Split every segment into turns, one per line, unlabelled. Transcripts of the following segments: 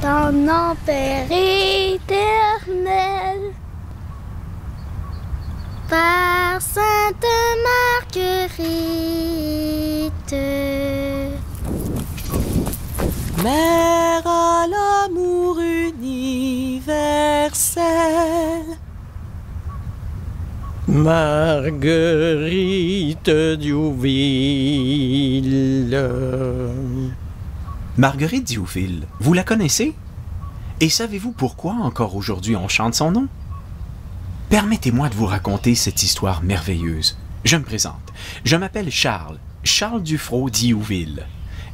ton éternel. Par Sainte Marguerite.
Mère à l'amour universel.
Marguerite Diouville.
Marguerite Diouville, vous la connaissez? Et savez-vous pourquoi encore aujourd'hui on chante son nom? Permettez-moi de vous raconter cette histoire merveilleuse. Je me présente. Je m'appelle Charles, Charles Dufrot Diouville.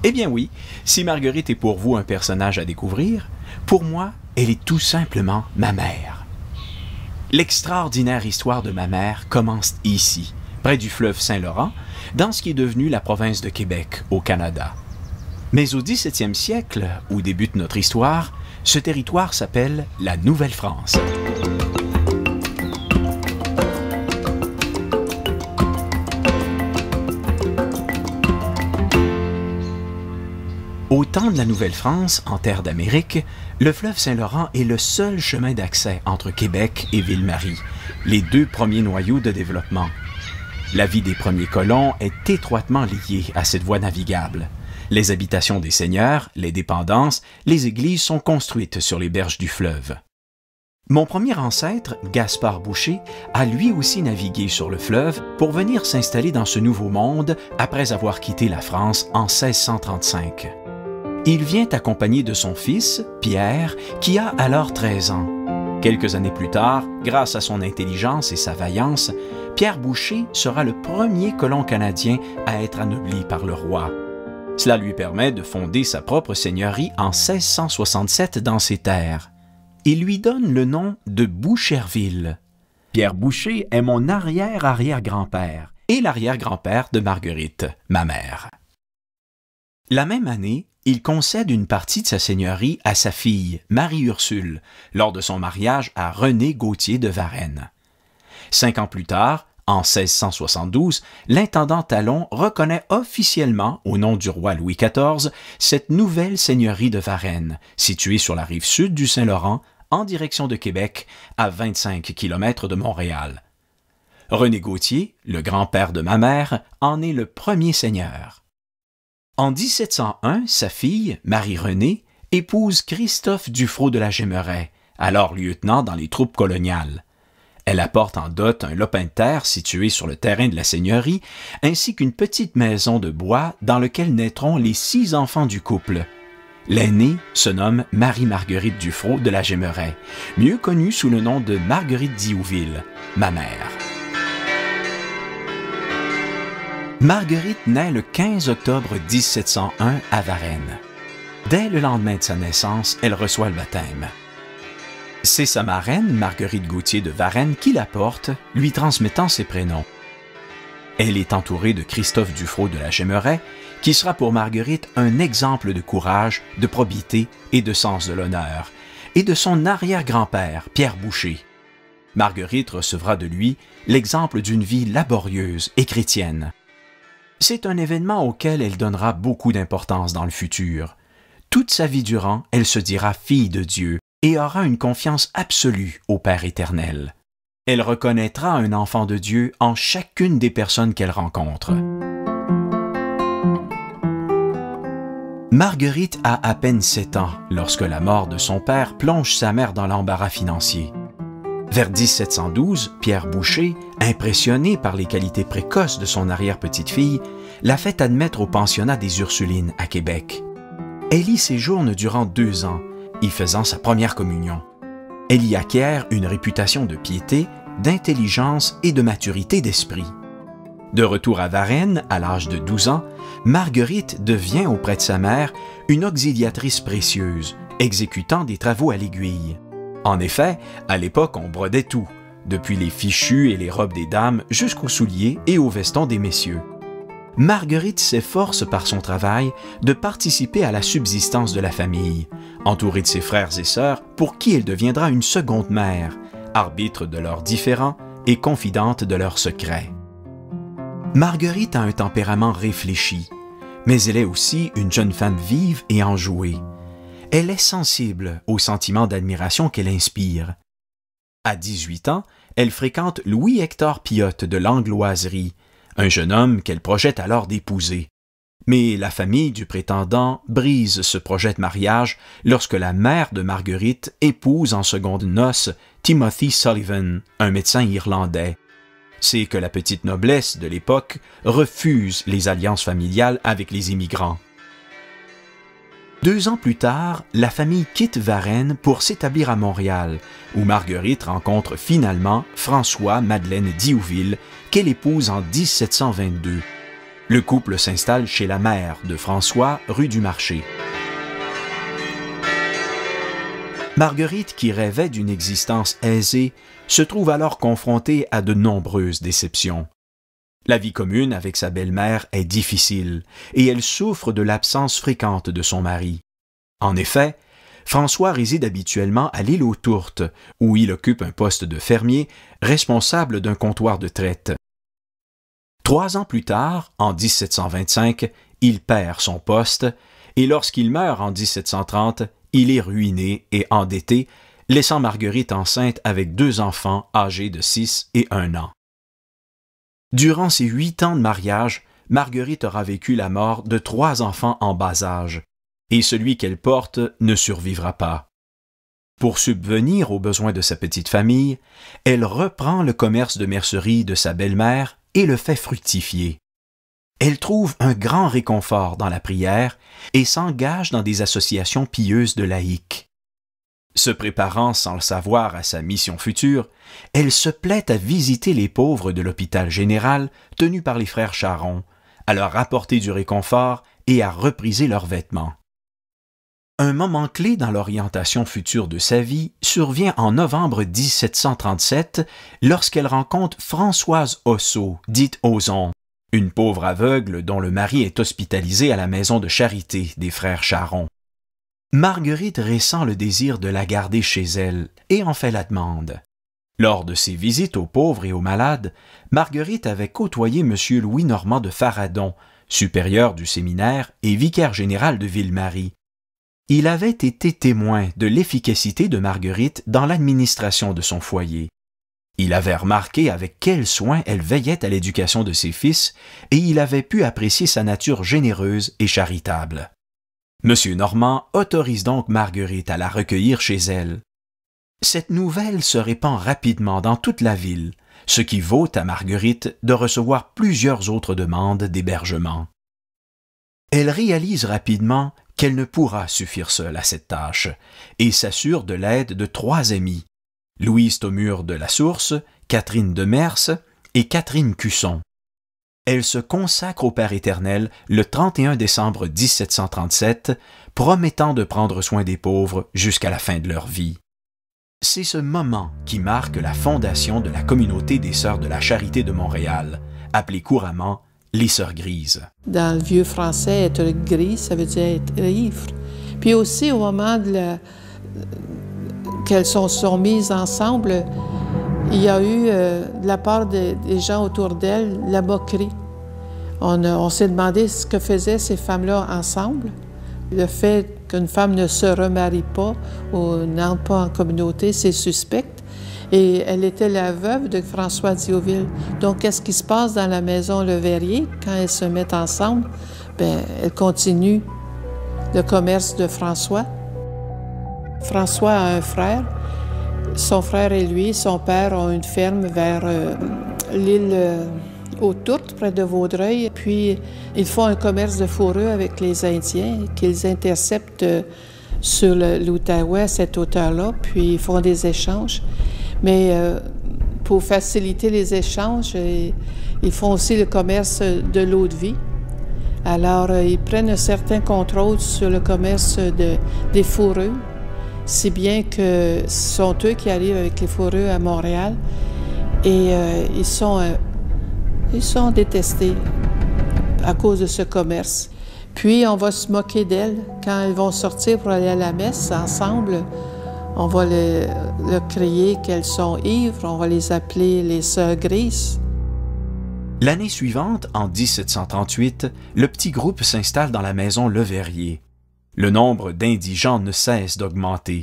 Eh bien oui, si Marguerite est pour vous un personnage à découvrir, pour moi, elle est tout simplement ma mère. L'extraordinaire histoire de ma mère commence ici, près du fleuve Saint-Laurent, dans ce qui est devenu la province de Québec, au Canada. Mais au 17e siècle, où débute notre histoire, ce territoire s'appelle la Nouvelle-France. Au temps de la Nouvelle-France, en terre d'Amérique, le fleuve Saint-Laurent est le seul chemin d'accès entre Québec et Ville-Marie, les deux premiers noyaux de développement. La vie des premiers colons est étroitement liée à cette voie navigable. Les habitations des seigneurs, les dépendances, les églises sont construites sur les berges du fleuve. Mon premier ancêtre, Gaspard Boucher, a lui aussi navigué sur le fleuve pour venir s'installer dans ce nouveau monde après avoir quitté la France en 1635. Il vient accompagné de son fils, Pierre, qui a alors 13 ans. Quelques années plus tard, grâce à son intelligence et sa vaillance, Pierre Boucher sera le premier colon canadien à être anobli par le roi. Cela lui permet de fonder sa propre seigneurie en 1667 dans ses terres. Il lui donne le nom de Boucherville. Pierre Boucher est mon arrière-arrière-grand-père et l'arrière-grand-père de Marguerite, ma mère. La même année, il concède une partie de sa seigneurie à sa fille, Marie-Ursule, lors de son mariage à René Gauthier de Varennes. Cinq ans plus tard, en 1672, l'intendant Talon reconnaît officiellement, au nom du roi Louis XIV, cette nouvelle seigneurie de Varennes, située sur la rive sud du Saint-Laurent, en direction de Québec, à 25 kilomètres de Montréal. René Gauthier, le grand-père de ma mère, en est le premier seigneur. En 1701, sa fille, Marie-Renée, épouse Christophe Dufrot de la Gémeraie, alors lieutenant dans les troupes coloniales. Elle apporte en dot un lopin de terre situé sur le terrain de la seigneurie, ainsi qu'une petite maison de bois dans lequel naîtront les six enfants du couple. L'aînée se nomme Marie-Marguerite Dufrot de la Gémeraie, mieux connue sous le nom de Marguerite Diouville, ma mère. Marguerite naît le 15 octobre 1701 à Varennes. Dès le lendemain de sa naissance, elle reçoit le baptême. C'est sa marraine, Marguerite Gauthier de Varennes, qui la porte, lui transmettant ses prénoms. Elle est entourée de Christophe Dufrot de la Gémeraie, qui sera pour Marguerite un exemple de courage, de probité et de sens de l'honneur, et de son arrière-grand-père, Pierre Boucher. Marguerite recevra de lui l'exemple d'une vie laborieuse et chrétienne. C'est un événement auquel elle donnera beaucoup d'importance dans le futur. Toute sa vie durant, elle se dira fille de Dieu et aura une confiance absolue au Père éternel. Elle reconnaîtra un enfant de Dieu en chacune des personnes qu'elle rencontre. Marguerite a à peine sept ans lorsque la mort de son père plonge sa mère dans l'embarras financier. Vers 1712, Pierre Boucher, impressionné par les qualités précoces de son arrière-petite-fille, l'a fait admettre au pensionnat des Ursulines à Québec. Elle y séjourne durant deux ans, y faisant sa première communion. Elle y acquiert une réputation de piété, d'intelligence et de maturité d'esprit. De retour à Varennes, à l'âge de 12 ans, Marguerite devient auprès de sa mère une auxiliatrice précieuse, exécutant des travaux à l'aiguille. En effet, à l'époque, on brodait tout, depuis les fichus et les robes des dames jusqu'aux souliers et aux vestons des messieurs. Marguerite s'efforce par son travail de participer à la subsistance de la famille, entourée de ses frères et sœurs pour qui elle deviendra une seconde mère, arbitre de leurs différends et confidente de leurs secrets. Marguerite a un tempérament réfléchi, mais elle est aussi une jeune femme vive et enjouée. elle est sensible au sentiment d'admiration qu'elle inspire. À 18 ans, elle fréquente Louis-Hector Piotte de l'Angloiserie, un jeune homme qu'elle projette alors d'épouser. Mais la famille du prétendant brise ce projet de mariage lorsque la mère de Marguerite épouse en seconde noces Timothy Sullivan, un médecin irlandais. C'est que la petite noblesse de l'époque refuse les alliances familiales avec les immigrants. Deux ans plus tard, la famille quitte Varennes pour s'établir à Montréal, où Marguerite rencontre finalement François-Madeleine Diouville, épouse en 1722. Le couple s'installe chez la mère de François, rue du Marché. Marguerite, qui rêvait d'une existence aisée, se trouve alors confrontée à de nombreuses déceptions. La vie commune avec sa belle-mère est difficile et elle souffre de l'absence fréquente de son mari. En effet, François réside habituellement à l'île aux Tourtes, où il occupe un poste de fermier responsable d'un comptoir de traite. Trois ans plus tard, en 1725, il perd son poste et lorsqu'il meurt en 1730, il est ruiné et endetté, laissant Marguerite enceinte avec deux enfants âgés de six et un an. Durant ses huit ans de mariage, Marguerite aura vécu la mort de trois enfants en bas âge, et celui qu'elle porte ne survivra pas. Pour subvenir aux besoins de sa petite famille, elle reprend le commerce de mercerie de sa belle-mère et le fait fructifier. Elle trouve un grand réconfort dans la prière et s'engage dans des associations pieuses de laïcs. Se préparant sans le savoir à sa mission future, elle se plaît à visiter les pauvres de l'hôpital général tenu par les frères Charon, à leur apporter du réconfort et à repriser leurs vêtements. Un moment clé dans l'orientation future de sa vie survient en novembre 1737 lorsqu'elle rencontre Françoise Ossau, dite Ozon, une pauvre aveugle dont le mari est hospitalisé à la maison de charité des frères Charon. Marguerite ressent le désir de la garder chez elle et en fait la demande. Lors de ses visites aux pauvres et aux malades, Marguerite avait côtoyé M. Louis Normand de Faradon, supérieur du séminaire et vicaire général de Ville-Marie. Il avait été témoin de l'efficacité de Marguerite dans l'administration de son foyer. Il avait remarqué avec quel soin elle veillait à l'éducation de ses fils et il avait pu apprécier sa nature généreuse et charitable. M. Normand autorise donc Marguerite à la recueillir chez elle. Cette nouvelle se répand rapidement dans toute la ville, ce qui vaut à Marguerite de recevoir plusieurs autres demandes d'hébergement. Elle réalise rapidement qu'elle ne pourra suffire seule à cette tâche, et s'assure de l'aide de trois amis, Louise Tomure de la Source, Catherine de Mers et Catherine Cusson elle se consacre au Père éternel le 31 décembre 1737, promettant de prendre soin des pauvres jusqu'à la fin de leur vie. C'est ce moment qui marque la fondation de la communauté des Sœurs de la Charité de Montréal, appelée couramment
Dans le vieux français, être gris, ça veut dire être ivre. Puis aussi, au moment qu'elles sont, mises ensemble, il y a eu, euh, de la part des gens autour d'elle, la moquerie. On, s'est demandé ce que faisaient ces femmes-là ensemble. Le fait qu'une femme ne se remarie pas ou n'entre pas en communauté, c'est suspect. Et elle était la veuve de François Diouville. Donc, qu'est-ce qui se passe dans la maison Le Verrier quand elles se mettent ensemble? Bien, elles continuent le commerce de François. François a un frère son frère et lui, son père, ont une ferme vers euh, l'île euh, près de Vaudreuil. Puis, ils font un commerce de fourreux avec les Indiens qu'ils interceptent euh, sur l'Outaouais à cette hauteur-là, puis ils font des échanges. Mais pour faciliter les échanges, ils font aussi le commerce de l'eau de vie. Alors, ils prennent un certain contrôle sur le commerce de, des fourreux si bien que ce sont eux qui arrivent avec les fourreux à Montréal et euh, ils, sont, euh, ils sont détestés à cause de ce commerce. Puis on va se moquer d'elles quand elles vont sortir pour aller à la messe ensemble. On va leur crier qu'elles sont ivres, on va les appeler les sœurs grises.
L'année suivante, en 1738, le petit groupe s'installe dans la maison Le Verrier. Le nombre d'indigents ne cesse d'augmenter.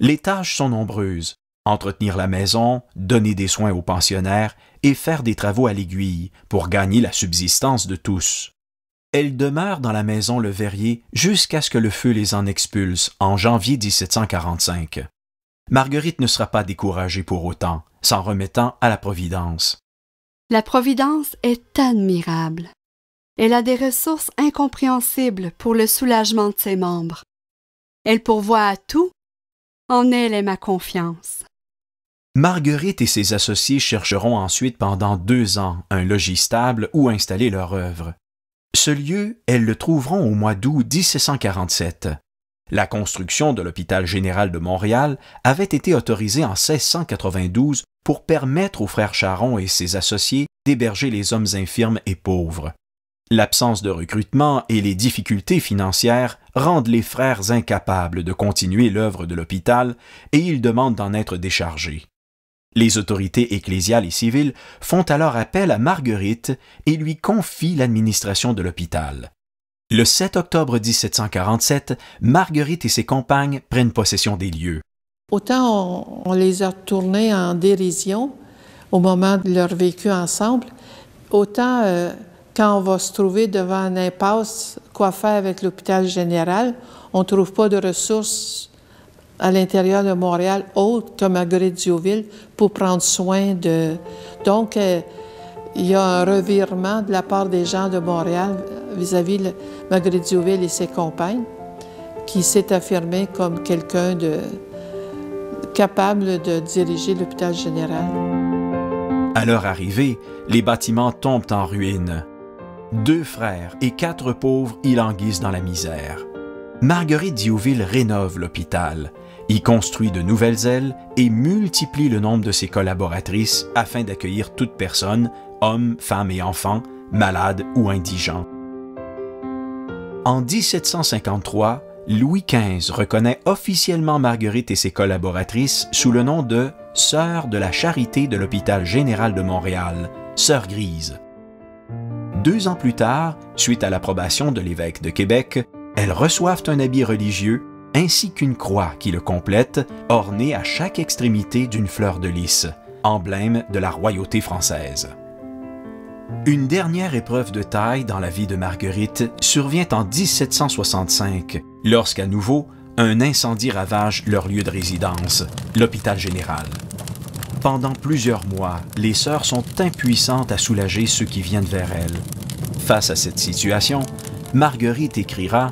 Les tâches sont nombreuses. Entretenir la maison, donner des soins aux pensionnaires et faire des travaux à l'aiguille pour gagner la subsistance de tous. Elles demeurent dans la maison Le Verrier jusqu'à ce que le feu les en expulse en janvier 1745. Marguerite ne sera pas découragée pour autant, s'en remettant à la Providence.
La Providence est admirable. Elle a des ressources incompréhensibles pour le soulagement de ses membres. Elle pourvoit à tout. En elle est ma confiance.
Marguerite et ses associés chercheront ensuite pendant deux ans un logis stable où installer leur œuvre. Ce lieu, elles le trouveront au mois d'août 1747. La construction de l'hôpital général de Montréal avait été autorisée en 1692 pour permettre aux frères Charon et ses associés d'héberger les hommes infirmes et pauvres. L'absence de recrutement et les difficultés financières rendent les frères incapables de continuer l'œuvre de l'hôpital et ils demandent d'en être déchargés. Les autorités ecclésiales et civiles font alors appel à Marguerite et lui confient l'administration de l'hôpital. Le 7 octobre 1747, Marguerite et ses compagnes prennent possession des lieux.
Autant on, les a tournés en dérision au moment de leur vécu ensemble, autant euh, quand on va se trouver devant une impasse, quoi faire avec l'hôpital général, on ne trouve pas de ressources à l'intérieur de Montréal autres que Marguerite Diouville pour prendre soin de... Donc, euh, il y a un revirement de la part des gens de Montréal vis-à-vis de Marguerite Diouville et ses compagnes, qui s'est affirmé comme quelqu'un de capable de diriger l'hôpital général.
À leur arrivée, les bâtiments tombent en ruine. Deux frères et quatre pauvres y languissent dans la misère. Marguerite Diouville rénove l'hôpital, y construit de nouvelles ailes et multiplie le nombre de ses collaboratrices afin d'accueillir toute personne, hommes, femmes et enfants, malades ou indigents. En 1753, Louis XV reconnaît officiellement Marguerite et ses collaboratrices sous le nom de Sœurs de la Charité de l'Hôpital général de Montréal, Sœurs Grises. Deux ans plus tard, suite à l'approbation de l'évêque de Québec, elles reçoivent un habit religieux ainsi qu'une croix qui le complète, ornée à chaque extrémité d'une fleur de lys, emblème de la royauté française. Une dernière épreuve de taille dans la vie de Marguerite survient en 1765, lorsqu'à nouveau, un incendie ravage leur lieu de résidence, l'hôpital général. Pendant plusieurs mois, les sœurs sont impuissantes à soulager ceux qui viennent vers elles. Face à cette situation, Marguerite écrira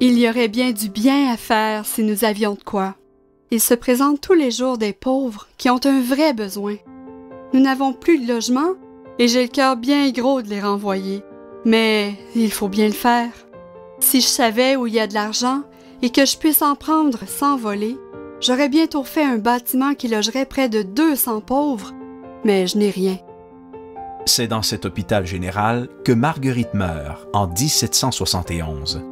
Il y aurait bien du bien à faire si nous avions de quoi. Il se présente tous les jours des pauvres qui ont un vrai besoin. Nous n'avons plus de logement et j'ai le cœur bien gros de les renvoyer. Mais il faut bien le faire. Si je savais où il y a de l'argent et que je puisse en prendre sans voler, j'aurais bientôt fait un bâtiment qui logerait près de 200 pauvres, mais je n'ai rien.
C'est dans cet hôpital général que Marguerite meurt en 1771.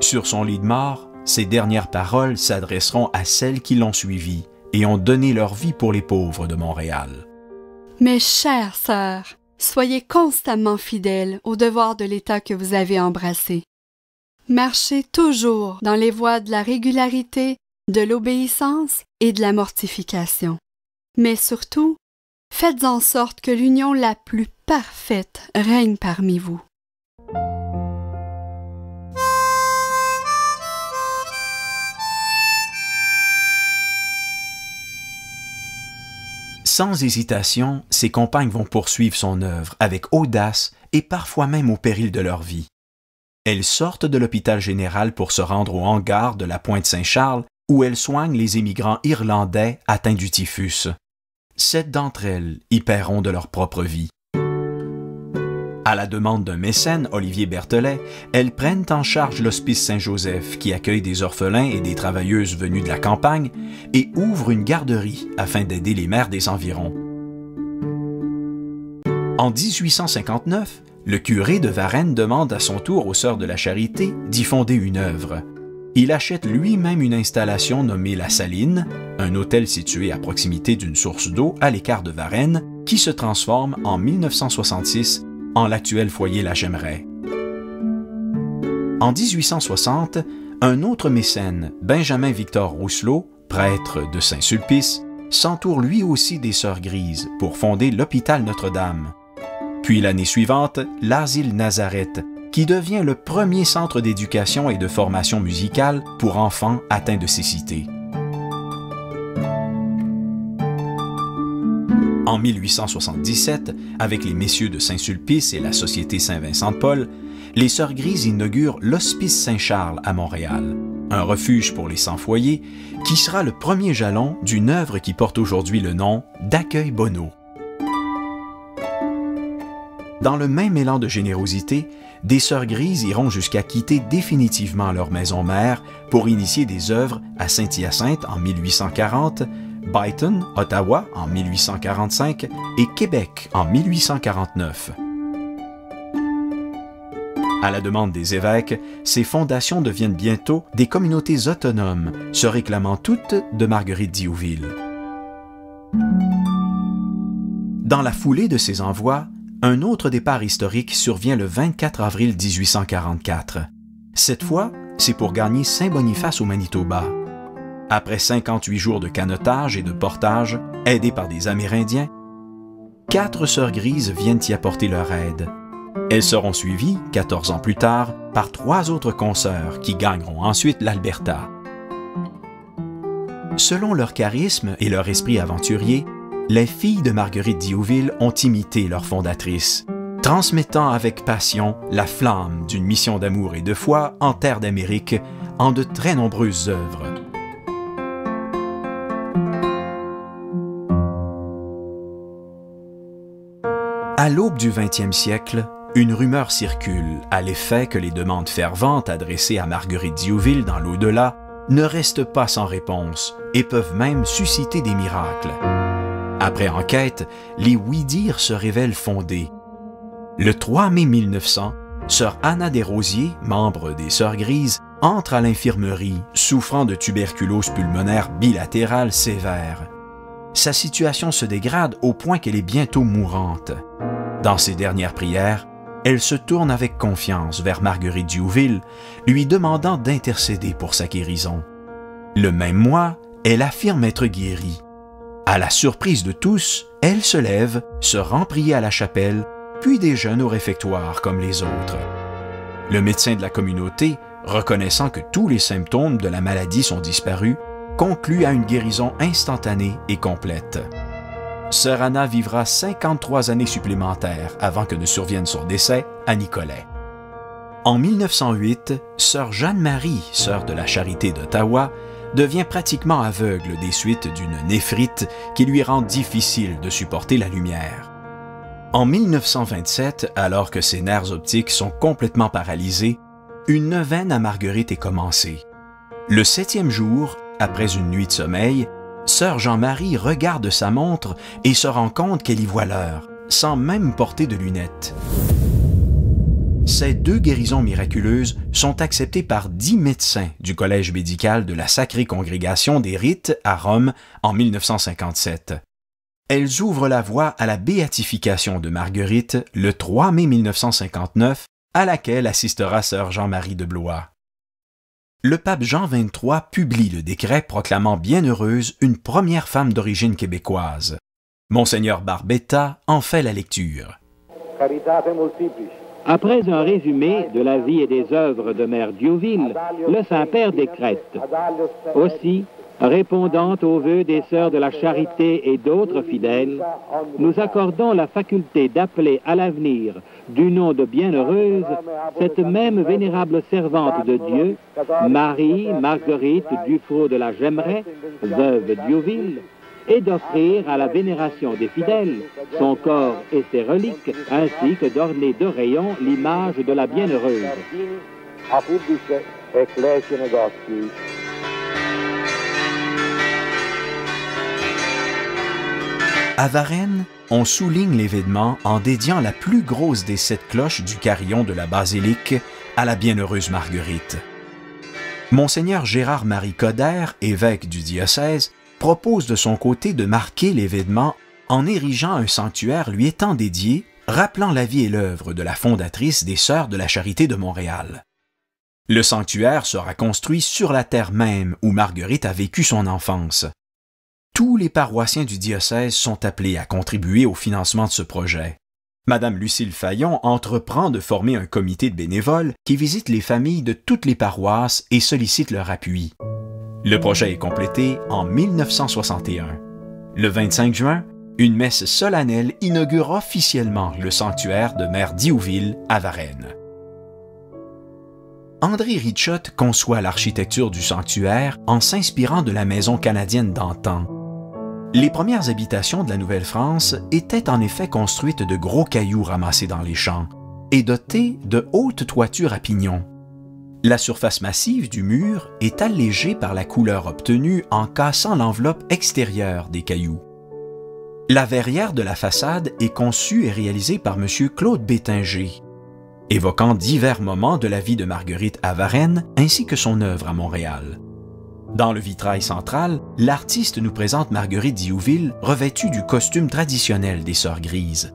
Sur son lit de mort, ses dernières paroles s'adresseront à celles qui l'ont suivie et ont donné leur vie pour les pauvres de Montréal.
Mes chères sœurs, soyez constamment fidèles au devoir de l'État que vous avez embrassé. Marchez toujours dans les voies de la régularité, de l'obéissance et de la mortification. Mais surtout, faites en sorte que l'union la plus parfaite règne parmi vous.
Sans hésitation, ses compagnes vont poursuivre son œuvre avec audace et parfois même au péril de leur vie. Elles sortent de l'hôpital général pour se rendre au hangar de la Pointe-Saint-Charles où elles soignent les émigrants irlandais atteints du typhus. Sept d'entre elles y paieront de leur propre vie. À la demande d'un mécène, Olivier Berthelet, elles prennent en charge l'Hospice Saint-Joseph, qui accueille des orphelins et des travailleuses venues de la campagne, et ouvre une garderie afin d'aider les mères des environs. En 1859, le curé de Varennes demande à son tour aux Sœurs de la Charité d'y fonder une œuvre. Il achète lui-même une installation nommée La Saline, un hôtel situé à proximité d'une source d'eau à l'écart de Varennes, qui se transforme en 1966 en l'actuel foyer La. En 1860, un autre mécène, Benjamin Victor Rousselot, prêtre de Saint-Sulpice, s'entoure lui aussi des Sœurs Grises pour fonder l'hôpital Notre-Dame. Puis l'année suivante, l'Asile Nazareth, qui devient le premier centre d'éducation et de formation musicale pour enfants atteints de cécité. En 1877, avec les messieurs de Saint-Sulpice et la Société Saint-Vincent-de-Paul, les Sœurs Grises inaugurent l'Hospice Saint-Charles à Montréal, un refuge pour les sans-foyers qui sera le premier jalon d'une œuvre qui porte aujourd'hui le nom d'Accueil Bonneau. Dans le même élan de générosité, des Sœurs Grises iront jusqu'à quitter définitivement leur maison mère pour initier des œuvres à Saint-Hyacinthe en 1840, Byton, Ottawa en 1845 et Québec en 1849. À la demande des évêques, ces fondations deviennent bientôt des communautés autonomes, se réclamant toutes de Marguerite Diouville. Dans la foulée de ces envois, un autre départ historique survient le 24 avril 1844. Cette fois, c'est pour gagner Saint-Boniface au Manitoba. Après 58 jours de canotage et de portage, aidés par des Amérindiens, quatre sœurs grises viennent y apporter leur aide. Elles seront suivies, 14 ans plus tard, par trois autres consoeurs qui gagneront ensuite l'Alberta. Selon leur charisme et leur esprit aventurier, les filles de Marguerite Diouville ont imité leur fondatrice, transmettant avec passion la flamme d'une mission d'amour et de foi en terre d'Amérique en de très nombreuses œuvres. À l'aube du 20e siècle, une rumeur circule à l'effet que les demandes ferventes adressées à Marguerite Diouville dans l'au-delà ne restent pas sans réponse et peuvent même susciter des miracles. Après enquête, les oui-dire se révèlent fondés. Le 3 mai 1900, sœur Anna Desrosiers, membre des Sœurs Grises, entre à l'infirmerie, souffrant de tuberculose pulmonaire bilatérale sévère. Sa situation se dégrade au point qu'elle est bientôt mourante. Dans ses dernières prières, elle se tourne avec confiance vers Marguerite Diouville, lui demandant d'intercéder pour sa guérison. Le même mois, elle affirme être guérie. À la surprise de tous, elle se lève, se rend prier à la chapelle, puis déjeune au réfectoire comme les autres. Le médecin de la communauté, reconnaissant que tous les symptômes de la maladie sont disparus, conclut à une guérison instantanée et complète. Sœur Anna vivra 53 années supplémentaires avant que ne survienne son décès à Nicolet. En 1908, Sœur Jeanne-Marie, sœur de la Charité d'Ottawa, devient pratiquement aveugle des suites d'une néphrite qui lui rend difficile de supporter la lumière. En 1927, alors que ses nerfs optiques sont complètement paralysés, une neuvaine à Marguerite est commencée. Le septième jour, après une nuit de sommeil, Sœur Jean-Marie regarde sa montre et se rend compte qu'elle y voit l'heure, sans même porter de lunettes. Ces deux guérisons miraculeuses sont acceptées par dix médecins du Collège médical de la Sacrée Congrégation des Rites à Rome en 1957. Elles ouvrent la voie à la béatification de Marguerite le 3 mai 1959, à laquelle assistera sœur Jean-Marie de Blois le pape Jean XXIII publie le décret proclamant bienheureuse une première femme d'origine québécoise. Monseigneur Barbetta en fait la lecture.
Après un résumé de la vie et des œuvres de Mère Diouville, le Saint-Père décrète Aussi, répondant aux vœux des Sœurs de la Charité et d'autres fidèles, nous accordons la faculté d'appeler à l'avenir du nom de bienheureuse cette même vénérable servante de Dieu, Marie Marguerite Dufaux de la Gemeraie, veuve Diouville, et d'offrir à la vénération des fidèles son corps et ses reliques, ainsi que d'orner de rayons l'image de la bienheureuse.
À Varennes, on souligne l'événement en dédiant la plus grosse des sept cloches du carillon de la basilique à la bienheureuse Marguerite. Monseigneur Gérard-Marie Coder, évêque du diocèse, propose de son côté de marquer l'événement en érigeant un sanctuaire lui étant dédié, rappelant la vie et l'œuvre de la fondatrice des Sœurs de la Charité de Montréal. Le sanctuaire sera construit sur la terre même où Marguerite a vécu son enfance. Tous les paroissiens du diocèse sont appelés à contribuer au financement de ce projet. Madame Lucille Fayon entreprend de former un comité de bénévoles qui visite les familles de toutes les paroisses et sollicite leur appui. Le projet est complété en 1961. Le 25 juin, une messe solennelle inaugure officiellement le sanctuaire de Mère Diouville à Varennes. André Richotte conçoit l'architecture du sanctuaire en s'inspirant de la maison canadienne d'antan. Les premières habitations de la Nouvelle-France étaient en effet construites de gros cailloux ramassés dans les champs et dotées de hautes toitures à pignons. La surface massive du mur est allégée par la couleur obtenue en cassant l'enveloppe extérieure des cailloux. La verrière de la façade est conçue et réalisée par M. Claude Bétinger, évoquant divers moments de la vie de Marguerite à Varennes ainsi que son œuvre à Montréal. Dans le vitrail central, l'artiste nous présente Marguerite Diouville revêtue du costume traditionnel des Sœurs Grises.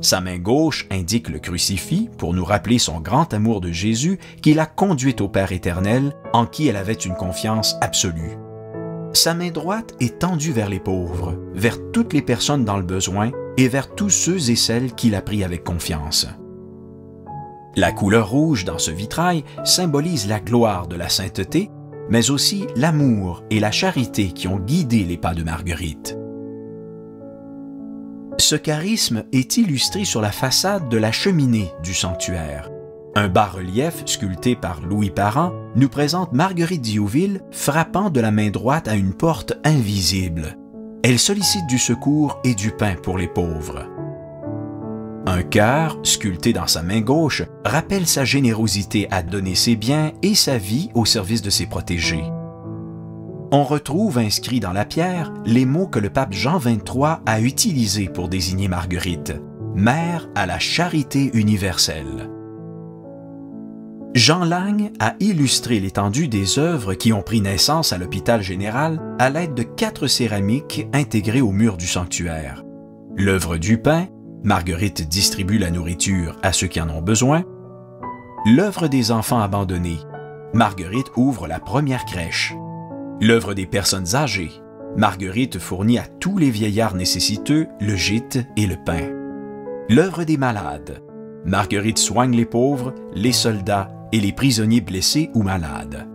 Sa main gauche indique le crucifix pour nous rappeler son grand amour de Jésus qui l'a conduite au Père éternel en qui elle avait une confiance absolue. Sa main droite est tendue vers les pauvres, vers toutes les personnes dans le besoin et vers tous ceux et celles qu'il a pris avec confiance. La couleur rouge dans ce vitrail symbolise la gloire de la sainteté, mais aussi l'amour et la charité qui ont guidé les pas de Marguerite. Ce charisme est illustré sur la façade de la cheminée du sanctuaire. Un bas-relief sculpté par Louis Parent nous présente Marguerite Diouville frappant de la main droite à une porte invisible. Elle sollicite du secours et du pain pour les pauvres. Un cœur, sculpté dans sa main gauche, rappelle sa générosité à donner ses biens et sa vie au service de ses protégés. On retrouve inscrits dans la pierre les mots que le pape Jean XXIII a utilisés pour désigner Marguerite, mère à la charité universelle. Jean Lang a illustré l'étendue des œuvres qui ont pris naissance à l'hôpital général à l'aide de quatre céramiques intégrées au mur du sanctuaire. L'œuvre du pain, Marguerite distribue la nourriture à ceux qui en ont besoin. L'œuvre des enfants abandonnés. Marguerite ouvre la première crèche. L'œuvre des personnes âgées. Marguerite fournit à tous les vieillards nécessiteux le gîte et le pain. L'œuvre des malades. Marguerite soigne les pauvres, les soldats et les prisonniers blessés ou malades.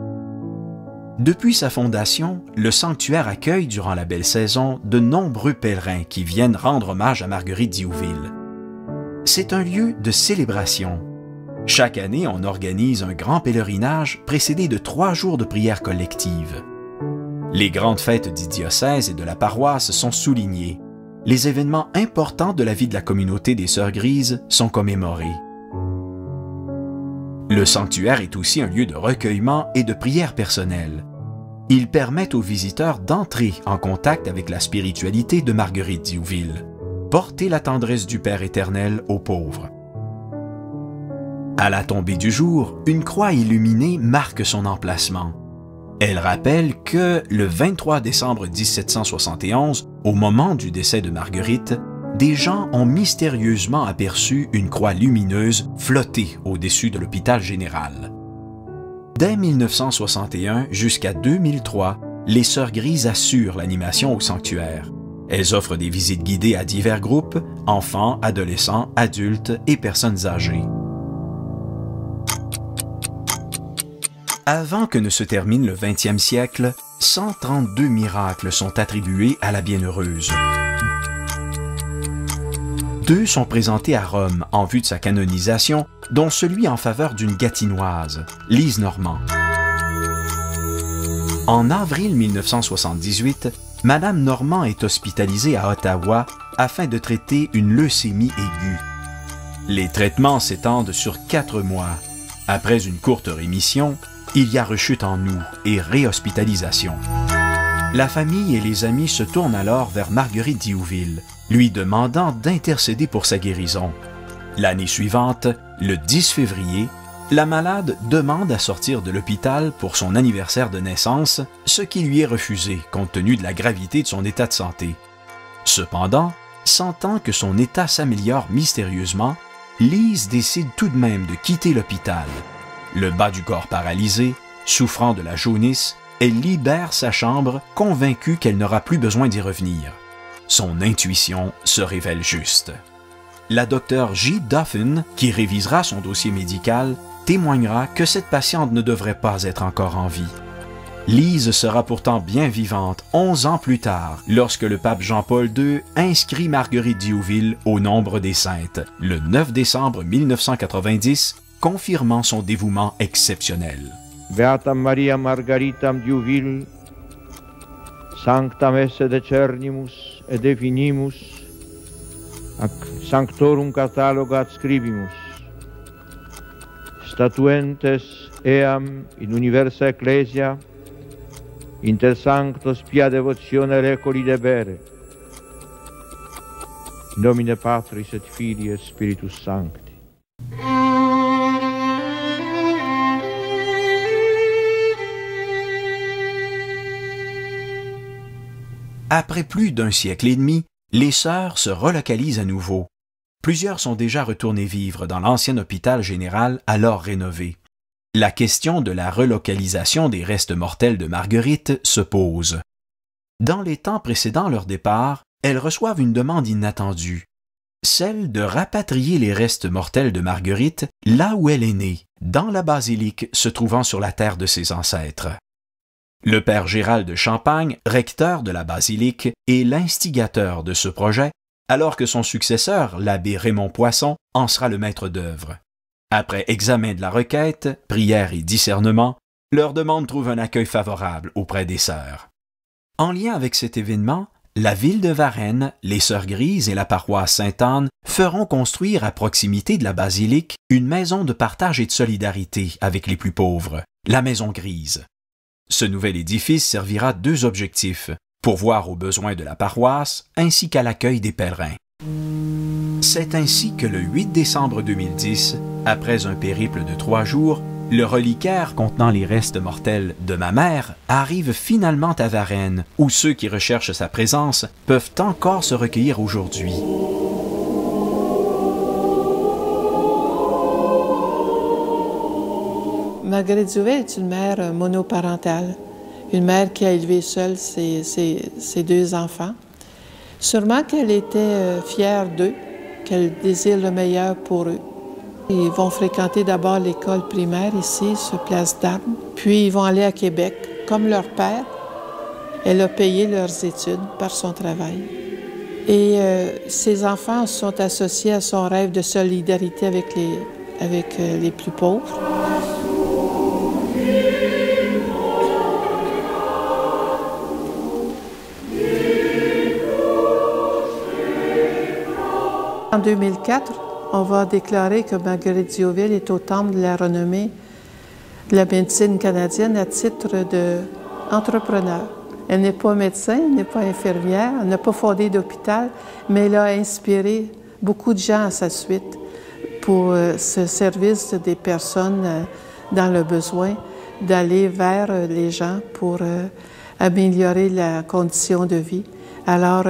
Depuis sa fondation, le sanctuaire accueille durant la belle saison de nombreux pèlerins qui viennent rendre hommage à Marguerite Diouville. C'est un lieu de célébration. Chaque année, on organise un grand pèlerinage précédé de trois jours de prières collectives. Les grandes fêtes du diocèse et de la paroisse sont soulignées. Les événements importants de la vie de la communauté des Sœurs Grises sont commémorés. Le sanctuaire est aussi un lieu de recueillement et de prière personnelle. Il permet aux visiteurs d'entrer en contact avec la spiritualité de Marguerite Diouville, porter la tendresse du Père éternel aux pauvres. À la tombée du jour, une croix illuminée marque son emplacement. Elle rappelle que le 23 décembre 1771, au moment du décès de Marguerite, des gens ont mystérieusement aperçu une croix lumineuse flotter au-dessus de l'hôpital général. Dès 1961 jusqu'à 2003, les Sœurs Grises assurent l'animation au sanctuaire. Elles offrent des visites guidées à divers groupes, enfants, adolescents, adultes et personnes âgées. Avant que ne se termine le 20e siècle, 132 miracles sont attribués à la Bienheureuse. Deux sont présentés à Rome en vue de sa canonisation, dont celui en faveur d'une gatinoise, Lise Normand. En avril 1978, Madame Normand est hospitalisée à Ottawa afin de traiter une leucémie aiguë. Les traitements s'étendent sur quatre mois. Après une courte rémission, il y a rechute en nous et réhospitalisation. La famille et les amis se tournent alors vers Marguerite Diouville, lui demandant d'intercéder pour sa guérison. L'année suivante, le 10 février, la malade demande à sortir de l'hôpital pour son anniversaire de naissance, ce qui lui est refusé compte tenu de la gravité de son état de santé. Cependant, sentant que son état s'améliore mystérieusement, Lise décide tout de même de quitter l'hôpital. Le bas du corps paralysé, souffrant de la jaunisse, elle libère sa chambre, convaincue qu'elle n'aura plus besoin d'y revenir. Son intuition se révèle juste. La docteure J. Duffin, qui révisera son dossier médical, témoignera que cette patiente ne devrait pas être encore en vie. Lise sera pourtant bien vivante 11 ans plus tard, lorsque le pape Jean-Paul II inscrit Marguerite Diouville au nombre des saintes, le 9 décembre 1990, confirmant son dévouement exceptionnel.
Beatam Maria Margaritam Diuvil, Sanctam esse decernimus et definimus, ac sanctorum cataloga scribimus. Statuentes eam in universa ecclesia, inter sanctos pia devotione recoli debere. In nomine Patris et Filii et Spiritus Sancti.
Après plus d'un siècle et demi, les sœurs se relocalisent à nouveau. Plusieurs sont déjà retournés vivre dans l'ancien hôpital général alors rénové. La question de la relocalisation des restes mortels de Marguerite se pose. Dans les temps précédant leur départ, elles reçoivent une demande inattendue, celle de rapatrier les restes mortels de Marguerite là où elle est née, dans la basilique se trouvant sur la terre de ses ancêtres. Le père Gérald de Champagne, recteur de la basilique, est l'instigateur de ce projet, alors que son successeur, l'abbé Raymond Poisson, en sera le maître d'œuvre. Après examen de la requête, prière et discernement, leur demande trouve un accueil favorable auprès des sœurs. En lien avec cet événement, la ville de Varennes, les Sœurs Grises et la paroisse Sainte-Anne feront construire à proximité de la basilique une maison de partage et de solidarité avec les plus pauvres, la Maison Grise. Ce nouvel édifice servira deux objectifs, pourvoir aux besoins de la paroisse ainsi qu'à l'accueil des pèlerins. C'est ainsi que le 8 décembre 2010, après un périple de trois jours, le reliquaire contenant les restes mortels de ma mère arrive finalement à Varennes, où ceux qui recherchent sa présence peuvent encore se recueillir aujourd'hui.
Marguerite Zouvet est une mère monoparentale, une mère qui a élevé seule ses, deux enfants. Sûrement qu'elle était euh, fière d'eux, qu'elle désire le meilleur pour eux. Ils vont fréquenter d'abord l'école primaire ici, sur Place d'Armes, puis ils vont aller à Québec. Comme leur père, elle a payé leurs études par son travail. Et euh, ses enfants sont associés à son rêve de solidarité avec euh, les plus pauvres. En 2004, on va déclarer que Marguerite Diouville est au temple de la renommée de la médecine canadienne à titre d'entrepreneur. Elle n'est pas médecin, n'est pas infirmière, n'a pas fondé d'hôpital, mais elle a inspiré beaucoup de gens à sa suite pour euh, ce service des personnes euh, dans le besoin, d'aller vers euh, les gens pour améliorer la condition de vie. Alors,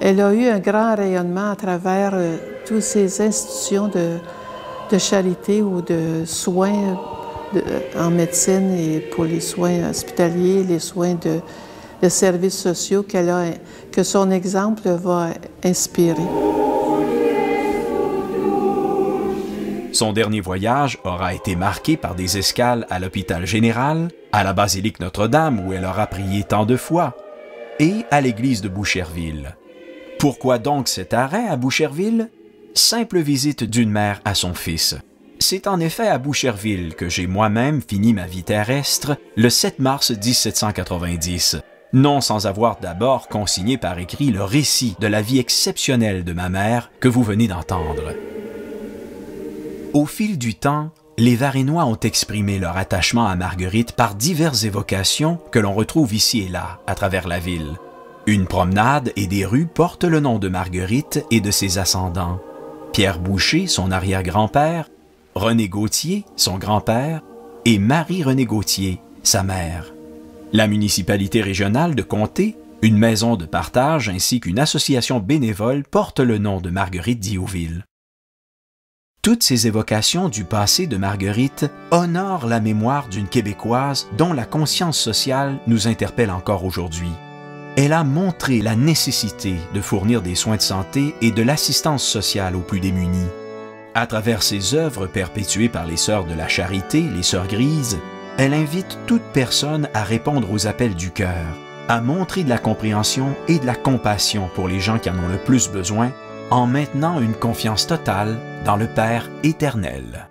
elle a eu un grand rayonnement à travers euh, toutes ces institutions de, charité ou de soins en médecine et pour les soins hospitaliers, les soins de, services sociaux que son exemple va inspirer.
Son dernier voyage aura été marqué par des escales à l'hôpital général, à la basilique Notre-Dame où elle aura prié tant de fois, et à l'église de Boucherville. Pourquoi donc cet arrêt à Boucherville? Simple visite d'une mère à son fils. C'est en effet à Boucherville que j'ai moi-même fini ma vie terrestre le 7 mars 1790, non sans avoir d'abord consigné par écrit le récit de la vie exceptionnelle de ma mère que vous venez d'entendre. Au fil du temps, les Varénois ont exprimé leur attachement à Marguerite par diverses évocations que l'on retrouve ici et là à travers la ville. Une promenade et des rues portent le nom de Marguerite et de ses ascendants. Pierre Boucher, son arrière-grand-père, René Gauthier, son grand-père, et Marie-René Gauthier, sa mère. La municipalité régionale de Comté, une maison de partage ainsi qu'une association bénévole portent le nom de Marguerite Diouville. Toutes ces évocations du passé de Marguerite honorent la mémoire d'une Québécoise dont la conscience sociale nous interpelle encore aujourd'hui. Elle a montré la nécessité de fournir des soins de santé et de l'assistance sociale aux plus démunis. À travers ses œuvres perpétuées par les Sœurs de la Charité, les Sœurs Grises, elle invite toute personne à répondre aux appels du cœur, à montrer de la compréhension et de la compassion pour les gens qui en ont le plus besoin en maintenant une confiance totale dans le Père éternel.